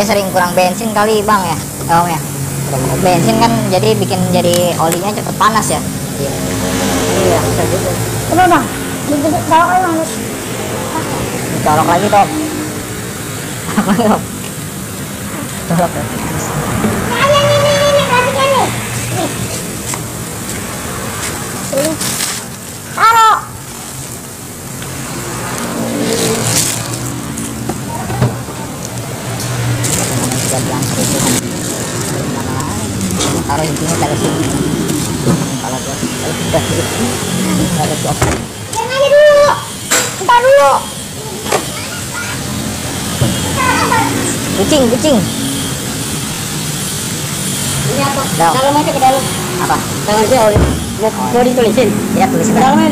dia sering kurang bensin kali bang ya? Om ya? Bensin kan jadi bikin jadi olinya cepet panas ya? Iya. iya bisa gitu. Coba bang, dicolok aja bang. colok lagi Tom. Colok lagi Tom colok ya intinya sini kalau job Yang aja dulu. Bentar dulu. kucing kucing Ini apa? Dalam. Dalam aja ke dalam. apa Dalam aja oli. Mau, mau ditulisin. ya tulisin Ke dalam aja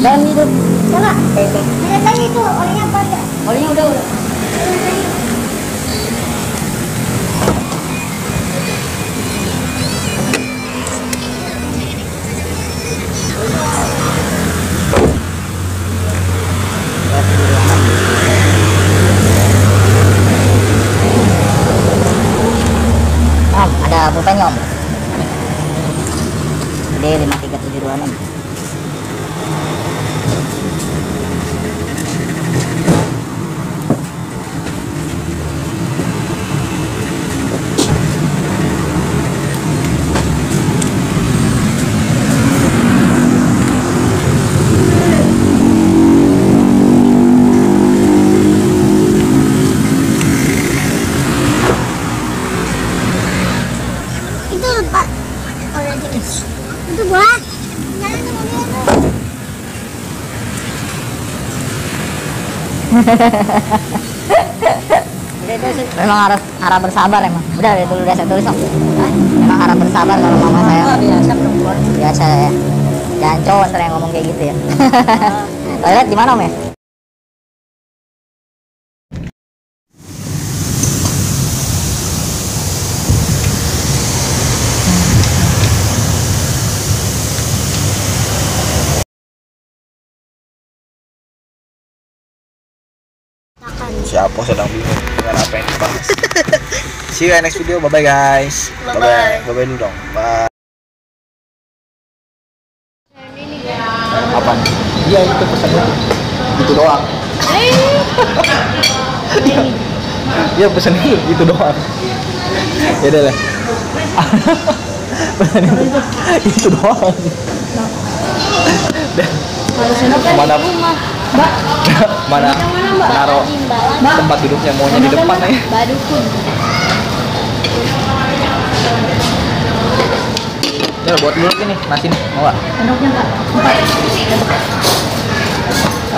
dalam. Itu. Coba. Lihat tadi itu olinya apa enggak? Olinya udah udah. Enam Itu Pak. Gini. Itu buat. Jangan itu mobilnya. memang harus harap bersabar emang. Udah udah dulu udah saya tulis om. Memang harap bersabar kalau mama saya. Biasa perempuan. biasa ya. Jangan cowok yang ngomong kayak gitu ya. Toilet di mana om ya Siapa sedang bingung dengan apa yang dibahas. See you in next video. Bye bye guys. Bye-bye. Bye bye dulu dong. Bye. Apa? Iya itu pesan itu. Doang. Iya pesan itu itu doang. Ya udah lah. pesan itu itu doang. mana mana? Naruh tempat duduknya maunya di depan ya. Badukun. ya buat dulu ini nasi nih mau gak? Sendoknya enggak?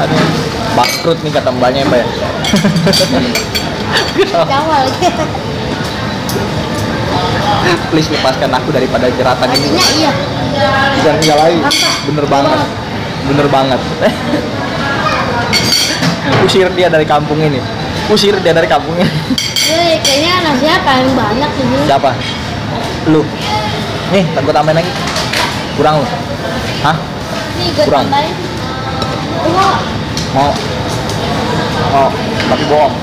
Aduh bangkrut nih kata mbaknya ya mbak ya. Kawal. please lepaskan aku daripada jeratan ini Artinya iya. jangan Apa? bener banget. Bener banget usir dia dari kampung ini. Usir dia dari kampung ini. Eh, kayaknya nasinya paling banyak ini. siapa? Lu. Nih gue tambahin lagi. Kurang lu. Hah? Nih gue Kurang. tambahin. Oh, mau. Mau. Tapi bohong.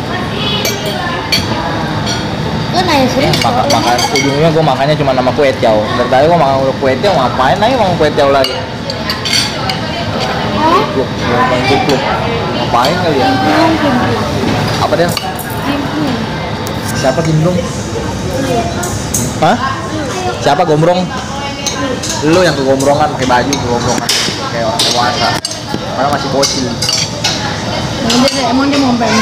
Gue nanya serius. Maka, soalnya. makan ujungnya gue makannya cuma nama kue tiaw dari tadi gue makan udah kue tiaw ngapain lagi makan kue tiaw lagi? Gue makan kupluk ngapain kali ya? Apa dia? Siapa gimbrong hah? Siapa gombrong? Lu yang kegombrongan pakai baju kegombrongan. Kayak orang dewasa. Karena masih bocil. Emang dia, mau pengen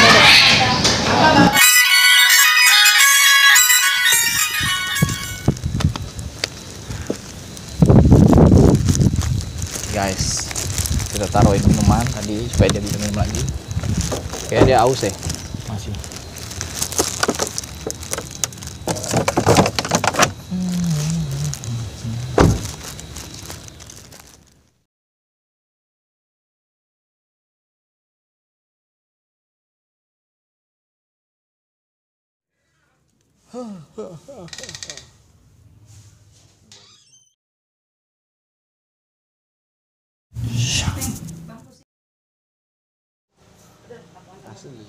guys kita taruhin minuman tadi supaya dia bisa minum lagi kayak dia aus ya masih Ha ha ha ha ha. 是